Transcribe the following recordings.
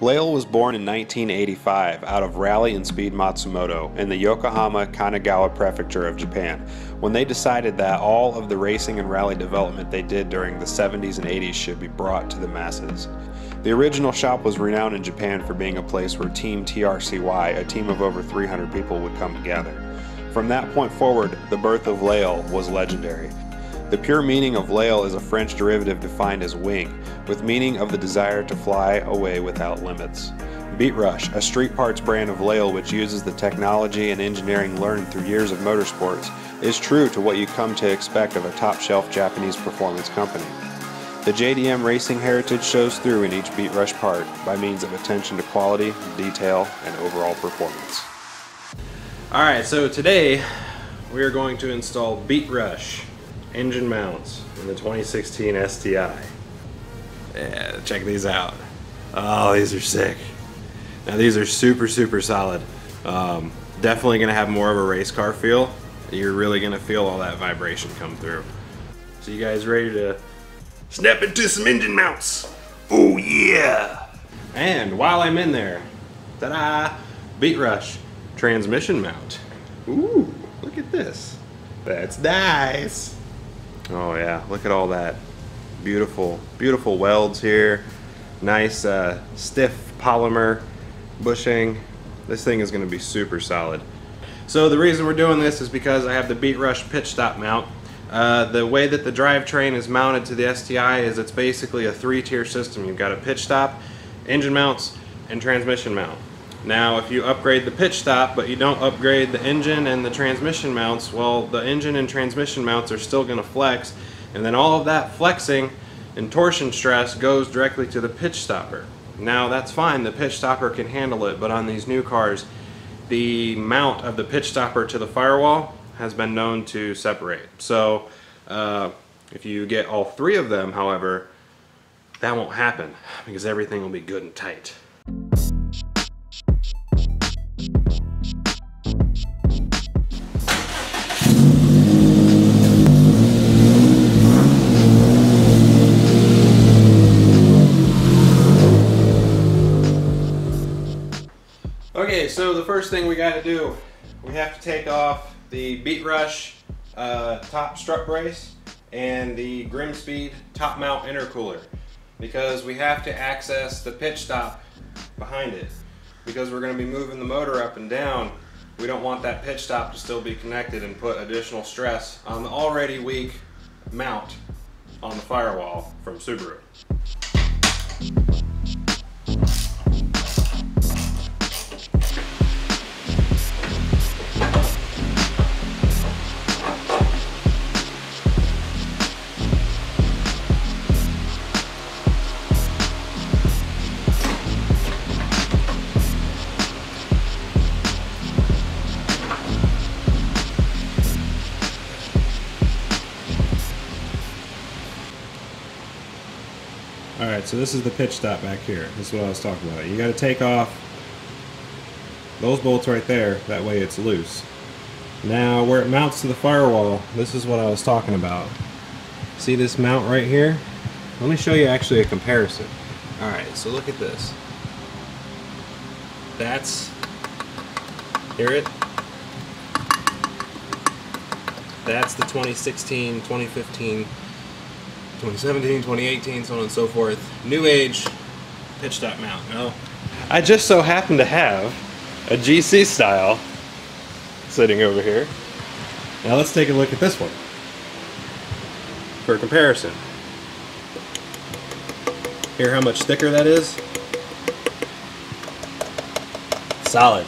Laile was born in 1985 out of Rally and Speed Matsumoto in the Yokohama Kanagawa Prefecture of Japan when they decided that all of the racing and rally development they did during the 70s and 80s should be brought to the masses. The original shop was renowned in Japan for being a place where Team TRCY, a team of over 300 people, would come together. From that point forward, the birth of Laile was legendary. The pure meaning of Laile is a French derivative defined as wing, with meaning of the desire to fly away without limits. Beatrush, a street parts brand of Laile which uses the technology and engineering learned through years of motorsports, is true to what you come to expect of a top shelf Japanese performance company. The JDM racing heritage shows through in each Beatrush part by means of attention to quality, detail, and overall performance. Alright, so today we are going to install Beatrush engine mounts in the 2016 STI. Yeah, check these out. Oh, these are sick. Now these are super, super solid. Um, definitely gonna have more of a race car feel. You're really gonna feel all that vibration come through. So you guys ready to snap into some engine mounts? Oh yeah! And while I'm in there, ta-da! Beatrush transmission mount. Ooh, look at this. That's nice. Oh yeah, look at all that. Beautiful, beautiful welds here. Nice uh, stiff polymer bushing. This thing is gonna be super solid. So the reason we're doing this is because I have the Beatrush pitch stop mount. Uh, the way that the drivetrain is mounted to the STI is it's basically a three-tier system. You've got a pitch stop, engine mounts, and transmission mount. Now, if you upgrade the pitch stop, but you don't upgrade the engine and the transmission mounts, well, the engine and transmission mounts are still going to flex, and then all of that flexing and torsion stress goes directly to the pitch stopper. Now, that's fine, the pitch stopper can handle it, but on these new cars, the mount of the pitch stopper to the firewall has been known to separate. So, uh, if you get all three of them, however, that won't happen because everything will be good and tight. So the first thing we got to do, we have to take off the Beatrush uh, top strut brace and the GrimmSpeed top mount intercooler because we have to access the pitch stop behind it because we're going to be moving the motor up and down we don't want that pitch stop to still be connected and put additional stress on the already weak mount on the firewall from Subaru. Alright, so this is the pitch stop back here. This is what I was talking about. You gotta take off those bolts right there, that way it's loose. Now, where it mounts to the firewall, this is what I was talking about. See this mount right here? Let me show you actually a comparison. Alright, so look at this. That's, hear it? That's the 2016, 2015 2017, 2018, so on and so forth. New age pitch stop mount. No. I just so happen to have a GC style sitting over here. Now let's take a look at this one for comparison. Hear how much thicker that is? Solid.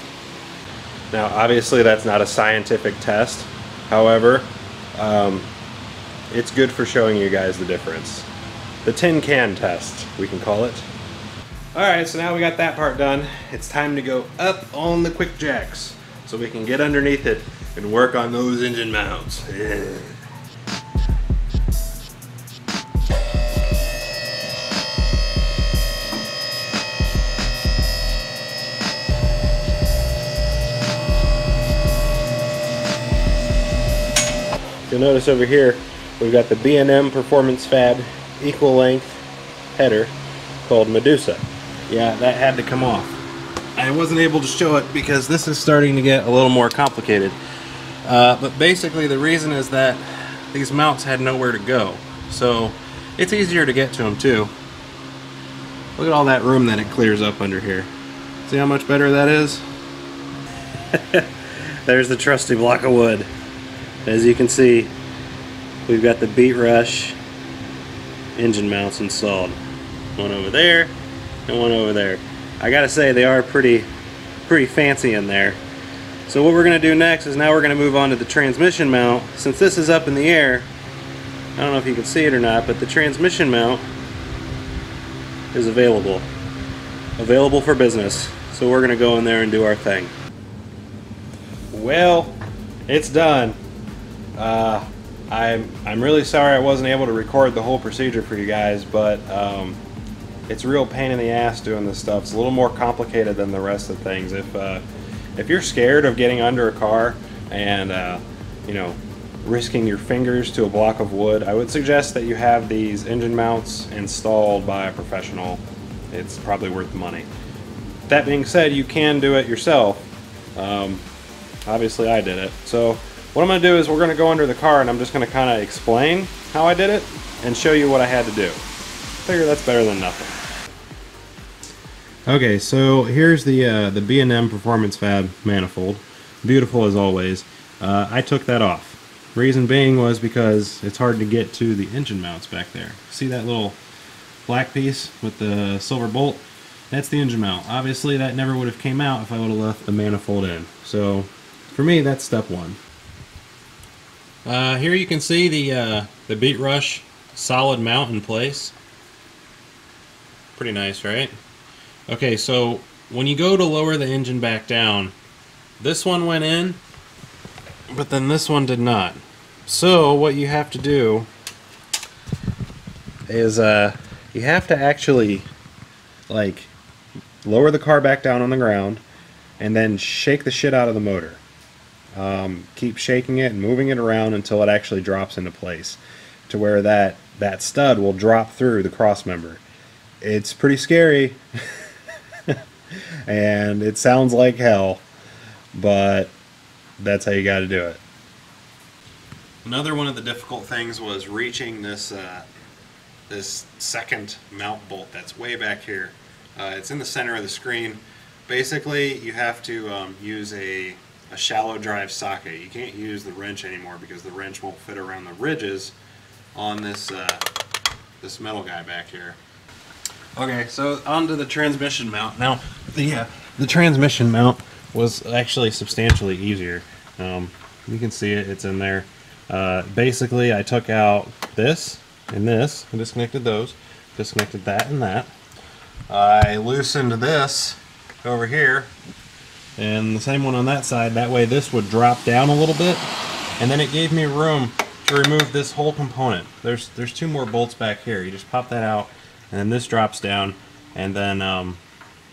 Now obviously that's not a scientific test. However, um, it's good for showing you guys the difference. The tin can test, we can call it. Alright, so now we got that part done. It's time to go up on the quick jacks so we can get underneath it and work on those engine mounts. Yeah. You'll notice over here We've got the B&M Performance Fab equal length header called Medusa. yeah, that had to come off. I wasn't able to show it because this is starting to get a little more complicated. Uh, but basically the reason is that these mounts had nowhere to go. So it's easier to get to them too. Look at all that room that it clears up under here. See how much better that is? There's the trusty block of wood. As you can see, we've got the Beatrush engine mounts installed. One over there and one over there. I gotta say they are pretty pretty fancy in there. So what we're gonna do next is now we're gonna move on to the transmission mount. Since this is up in the air, I don't know if you can see it or not, but the transmission mount is available. Available for business. So we're gonna go in there and do our thing. Well, it's done. Uh, I'm, I'm really sorry I wasn't able to record the whole procedure for you guys, but um, it's a real pain in the ass doing this stuff. It's a little more complicated than the rest of things. If, uh, if you're scared of getting under a car and, uh, you know, risking your fingers to a block of wood, I would suggest that you have these engine mounts installed by a professional. It's probably worth the money. That being said, you can do it yourself. Um, obviously I did it. So what I'm to do is we're to go under the car and I'm just going to kind of explain how I did it and show you what I had to do. Figure that's better than nothing. Okay, so here's the uh, the B&M Performance Fab manifold. Beautiful as always. Uh, I took that off. Reason being was because it's hard to get to the engine mounts back there. See that little black piece with the silver bolt? That's the engine mount. Obviously that never would have came out if I would have left the manifold in. So for me that's step one. Uh, here you can see the, uh, the Beatrush solid mount in place. Pretty nice, right? Okay, so when you go to lower the engine back down, this one went in, but then this one did not. So what you have to do is uh, you have to actually like lower the car back down on the ground and then shake the shit out of the motor. Um, keep shaking it and moving it around until it actually drops into place to where that that stud will drop through the cross member. It's pretty scary and it sounds like hell, but that's how you got to do it. Another one of the difficult things was reaching this uh, this second mount bolt that's way back here. Uh, it's in the center of the screen. Basically, you have to um, use a a shallow drive socket. You can't use the wrench anymore because the wrench won't fit around the ridges on this uh, this metal guy back here. Okay, so onto the transmission mount. Now, the uh, the transmission mount was actually substantially easier. Um, you can see it; it's in there. Uh, basically, I took out this and this, and disconnected those, disconnected that and that. I loosened this over here and the same one on that side that way this would drop down a little bit. And then it gave me room to remove this whole component. There's there's two more bolts back here. You just pop that out and then this drops down and then um,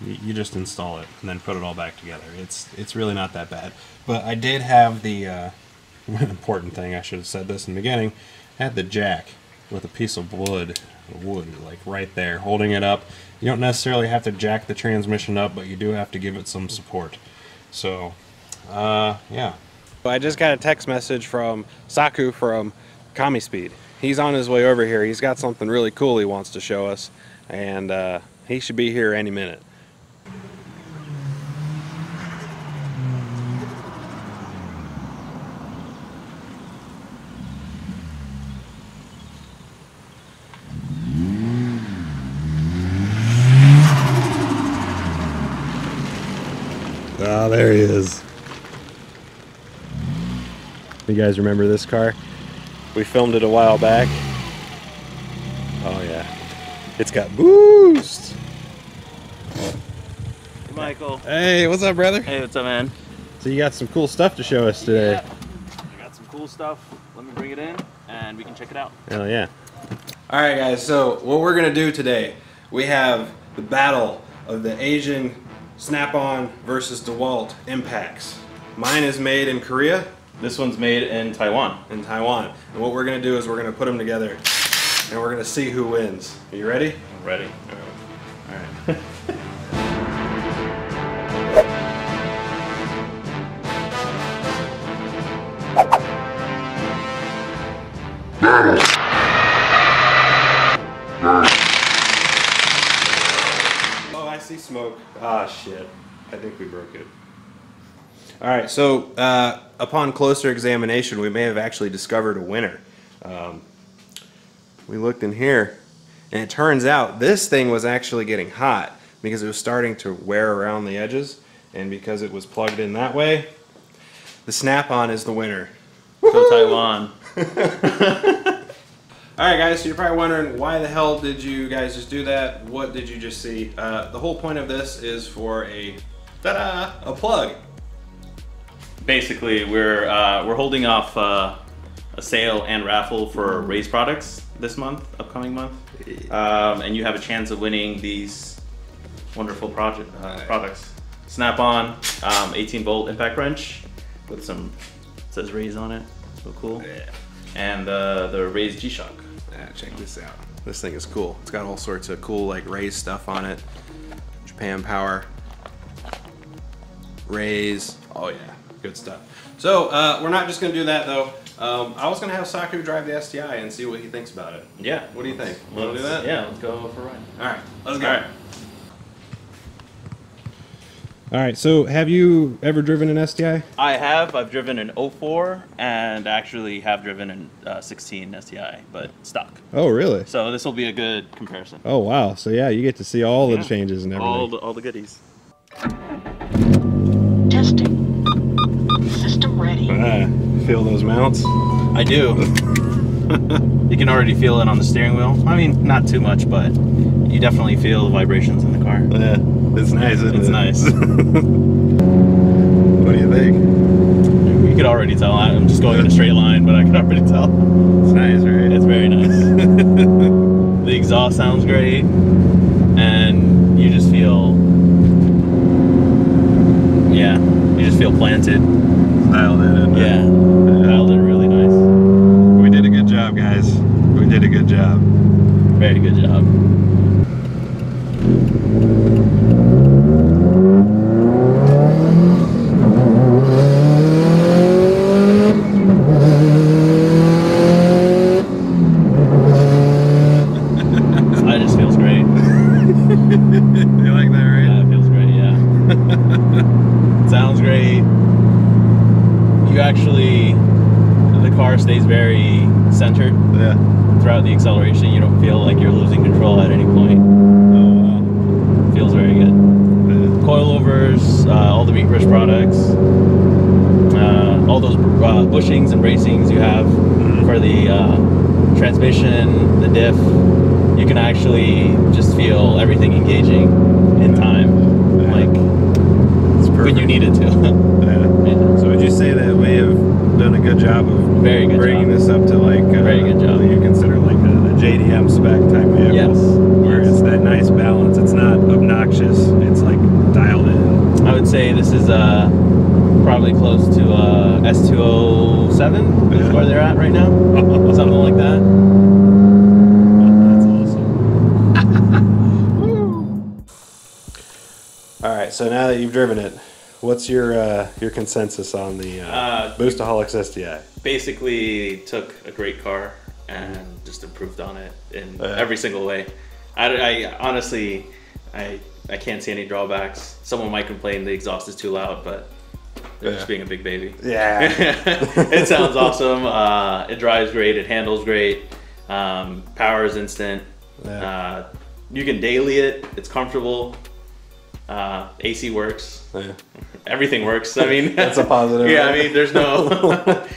you, just install it and then put it all back together. It's it's really not that bad. But I did have the uh, important thing I should have said this in the beginning I had the jack with a piece of wood wood like right there holding it up you don't necessarily have to jack the transmission up but you do have to give it some support so, uh, yeah. I just got a text message from Saku from Kamispeed. He's on his way over here. He's got something really cool he wants to show us, and uh, he should be here any minute. Ah, there he is. You guys remember this car? We filmed it a while back. Oh yeah. It's got boost! Hey, Michael. Hey, what's up, brother? Hey, what's up, man? So you got some cool stuff to show us today. Yeah. I got some cool stuff. Let me bring it in, and we can check it out. Oh yeah. All right, guys. So what we're gonna do today, we have the battle of the Asian Snap-on versus DeWalt impacts. Mine is made in Korea. This one's made in Taiwan. In Taiwan. And what we're gonna do is we're gonna put them together and we're gonna see who wins. Are you ready? I'm ready. Shit. I think we broke it. All right, so uh, upon closer examination, we may have actually discovered a winner. Um, we looked in here, and it turns out this thing was actually getting hot because it was starting to wear around the edges, and because it was plugged in that way, the snap-on is the winner. Go Taiwan. All right, guys. So you're probably wondering why the hell did you guys just do that? What did you just see? Uh, the whole point of this is for a ta-da, a plug. Basically, we're uh, we're holding off uh, a sale and raffle for Rays products this month, upcoming month, um, and you have a chance of winning these wonderful project uh, Alright. products. Snap-on, um, 18 volt impact wrench with some it says Rays on it, so cool, Yeah. and uh, the Rays G-Shock. Yeah, check this out. This thing is cool. It's got all sorts of cool like Rays stuff on it. Japan Power. Rays. Oh yeah, good stuff. So uh, we're not just gonna do that though. Um, I was gonna have Saku drive the STI and see what he thinks about it. Yeah. What do you think? Wanna do that? Yeah, let's go for a ride. All right, let's go. All right. All right. So have you ever driven an STI? I have. I've driven an 04 and actually have driven an uh, 16 STI, but stock. Oh really? So this will be a good comparison. Oh wow. So yeah, you get to see all Yeah. the changes and everything. All the, all the goodies. Testing. System ready. Ah, feel those mounts? I do. you can already feel it on the steering wheel. I mean, not too much, but you definitely feel the vibrations in the car. Yeah, it's nice. Isn't It's it? nice. what do you think? You could already tell. I'm just going in a straight line, but I can already tell. It's nice, right? It's very nice. the exhaust sounds great, and you just feel, yeah, you just feel planted. Dialed in. it? Yeah, dialed in really nice. We did a good job, guys. We did a good job. Very good job. It just feels great. You like that, right? Yeah, it feels great, yeah. Sounds great. You actually, the car stays very centered Yeah. throughout the acceleration. You don't feel like you're losing control at any point. Oh, Feels very good. wow. Coilovers, uh, all the Beatrush products, uh, all those uh, bushings and bracings you have for the uh, transmission, the diff. You can actually just feel everything engaging in time, Yeah. like It's when you need it to. Yeah. Yeah. So would you say that we have done a good job of Very good bringing job. this up to like uh, Very good job. what you consider like a, a JDM spec type vehicle? Yes. Where Yes. it's that nice balance. It's not obnoxious. It's like dialed in. I would say this is uh, probably close to uh, S207 is Yeah. where they're at right now. Something like that. That's awesome. All right. So now that you've driven it, what's your uh, your consensus on the uh, Uh, Boostaholics STI? basically took a great car and just improved on it in Yeah. every single way. I, I honestly, I, I can't see any drawbacks. Someone might complain the exhaust is too loud, but they're Yeah. just being a big baby. Yeah. it sounds awesome. Uh, it drives great. It handles great. Um, power is instant. Yeah. Uh, you can daily it. It's comfortable. Uh, AC works. Yeah. Everything works. I mean, That's a positive, Yeah, I mean, there's no,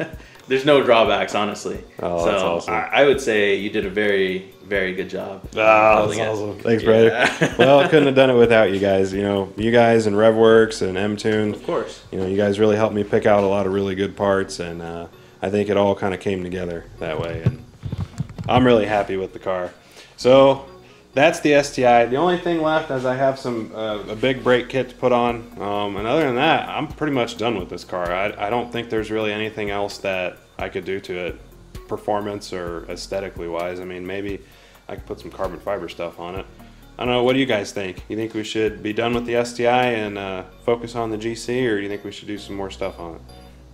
there's no drawbacks, honestly. Oh, that's awesome. I, I would say you did a very, very good job. Ah, building that's it. awesome. Thanks, brother. Yeah. well, I couldn't have done it without you guys. You know, you guys and RevWorks and MTune. Of course. You know, you guys really helped me pick out a lot of really good parts, and uh, I think it all kind of came together that way. And I'm really happy with the car. So that's the STI. The only thing left is I have some uh, a big brake kit to put on, um, and other than that, I'm pretty much done with this car. I, I don't think there's really anything else that I could do to it, performance or aesthetically wise. I mean, maybe I could put some carbon fiber stuff on it. I don't know. What do you guys think? You think we should be done with the STI and uh, focus on the GC, or do you think we should do some more stuff on it?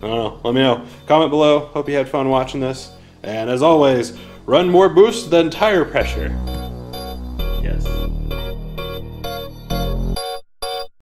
I don't know. Let me know. Comment below. Hope you had fun watching this. And as always, Run more boost than tire pressure. Yes.